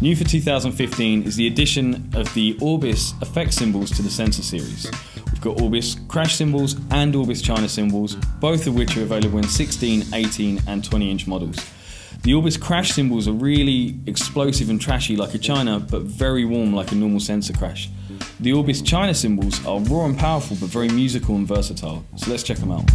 New for 2015 is the addition of the Orbis effect cymbals to the SENSA series. We've got Orbis crash cymbals and Orbis China cymbals, both of which are available in 16, 18, and 20 inch models. The Orbis crash cymbals are really explosive and trashy like a China, but very warm like a normal SENSA crash. The Orbis China cymbals are raw and powerful, but very musical and versatile. So let's check them out.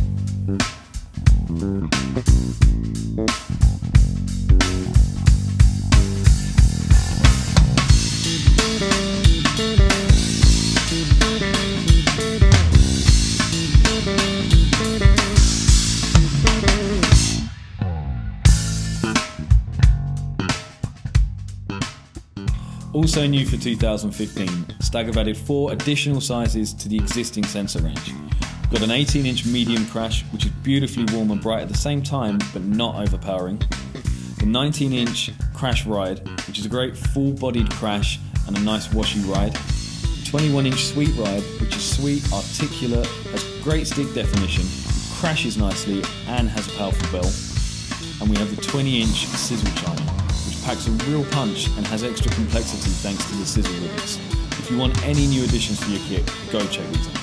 Also new for 2015, Stagg have added four additional sizes to the existing SENSA range. We've got an 18 inch medium crash, which is beautifully warm and bright at the same time, but not overpowering. The 19 inch crash ride, which is a great full bodied crash and a nice washy ride. The 21 inch sweet ride, which is sweet, articulate, has great stick definition, crashes nicely, and has a powerful bell. And we have the 20 inch sizzle which packs a real punch and has extra complexity thanks to the sizzle rivets. If you want any new additions to your kit, go check these out.